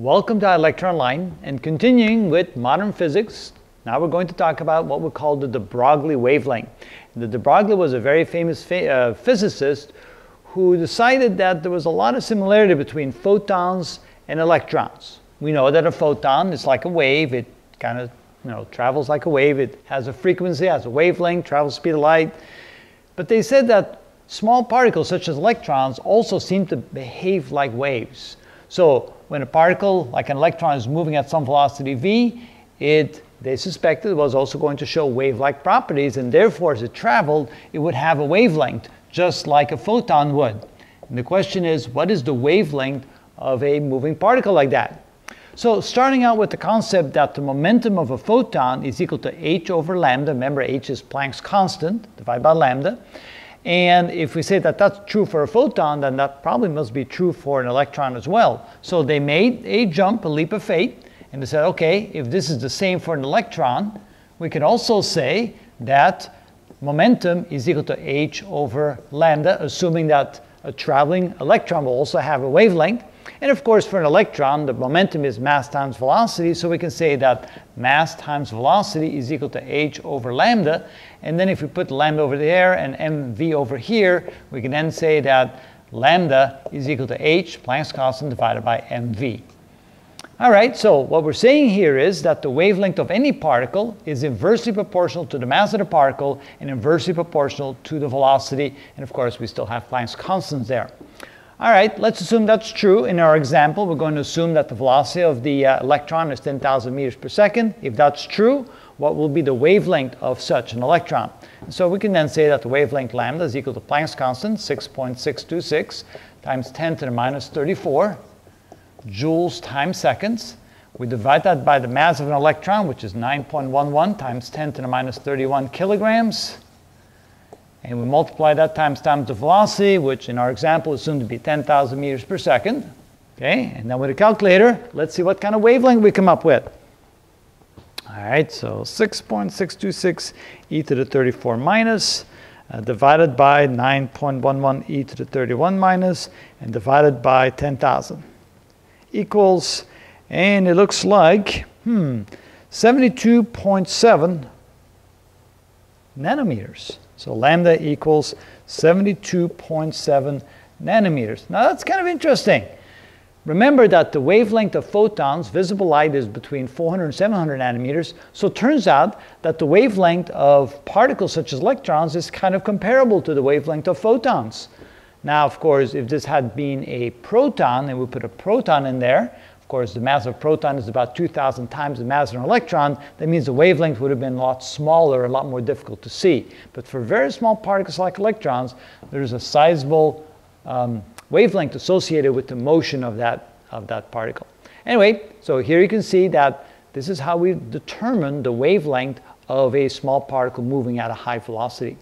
Welcome to ilectureonline and continuing with modern physics. Now we're going to talk about what we call the de Broglie wavelength. The de Broglie was a very famous uh, physicist who decided that there was a lot of similarity between photons and electrons. We know that a photon is like a wave. It kind of you know, travels like a wave. It has a frequency, has a wavelength, travels speed of light. But they said that small particles such as electrons also seem to behave like waves. So when a particle, like an electron, is moving at some velocity v, it, they suspected, was also going to show wave-like properties, and therefore, as it traveled, it would have a wavelength, just like a photon would. And the question is, what is the wavelength of a moving particle like that? So starting out with the concept that the momentum of a photon is equal to h over lambda, remember h is Planck's constant, divided by lambda, and if we say that that's true for a photon, then that probably must be true for an electron as well. So they made a jump, a leap of faith, and they said, okay, if this is the same for an electron, we can also say that momentum is equal to h over lambda, assuming that a traveling electron will also have a wavelength. And of course, for an electron, the momentum is mass times velocity, so we can say that mass times velocity is equal to h over lambda. And then if we put lambda over there and mv over here, we can then say that lambda is equal to h, Planck's constant, divided by mv. All right, so what we're saying here is that the wavelength of any particle is inversely proportional to the mass of the particle and inversely proportional to the velocity. And of course, we still have Planck's constants there. All right, let's assume that's true. In our example, we're going to assume that the velocity of the uh, electron is 10,000 meters per second. If that's true, what will be the wavelength of such an electron? So we can then say that the wavelength lambda is equal to Planck's constant, 6.626 times 10 to the minus 34 joules times seconds. We divide that by the mass of an electron, which is 9.11 times 10 to the minus 31 kilograms. And we multiply that times times the velocity, which in our example is assumed to be 10,000 meters per second. Okay, and then with a calculator, let's see what kind of wavelength we come up with. All right, so 6.626 e to the 34 minus, uh, divided by 9.11 e to the 31 minus, and divided by 10,000 equals, and it looks like, hmm, 72.7 nanometers. So lambda equals 72.7 nanometers. Now that's kind of interesting. Remember that the wavelength of photons, visible light, is between 400 and 700 nanometers. So it turns out that the wavelength of particles such as electrons is kind of comparable to the wavelength of photons. Now, of course, if this had been a proton and we put a proton in there, course, the mass of a proton is about 2,000 times the mass of an electron. That means the wavelength would have been a lot smaller, a lot more difficult to see. But for very small particles like electrons, there's a sizable um, wavelength associated with the motion of that, of that particle. Anyway, so here you can see that this is how we determine the wavelength of a small particle moving at a high velocity.